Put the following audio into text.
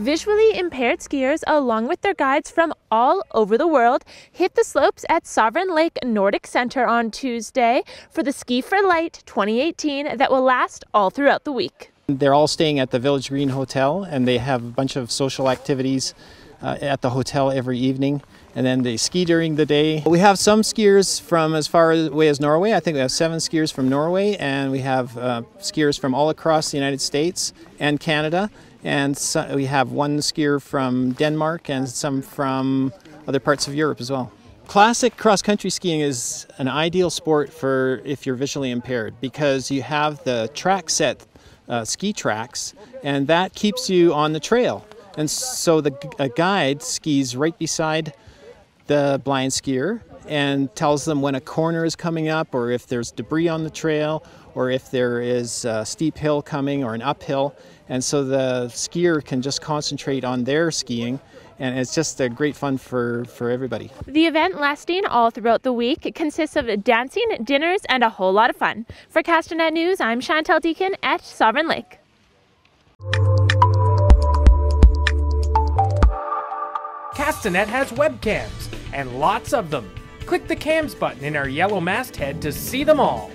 Visually impaired skiers, along with their guides from all over the world, hit the slopes at Sovereign Lake Nordic Center on Tuesday for the Ski for Light 2018 that will last all throughout the week. They're all staying at the Village Green Hotel and they have a bunch of social activities uh, at the hotel every evening and then they ski during the day. We have some skiers from as far away as Norway. I think we have seven skiers from Norway, and we have uh, skiers from all across the United States and Canada. And so we have one skier from Denmark and some from other parts of Europe as well. Classic cross country skiing is an ideal sport for if you're visually impaired because you have the track set uh, ski tracks, and that keeps you on the trail. And so the guide skis right beside the blind skier and tells them when a corner is coming up or if there's debris on the trail or if there is a steep hill coming or an uphill. And so the skier can just concentrate on their skiing and it's just a great fun for, for everybody. The event lasting all throughout the week consists of dancing, dinners, and a whole lot of fun. For Castanet News, I'm Chantel Deacon at Sovereign Lake. Castanet has webcams and lots of them. Click the cams button in our yellow masthead to see them all.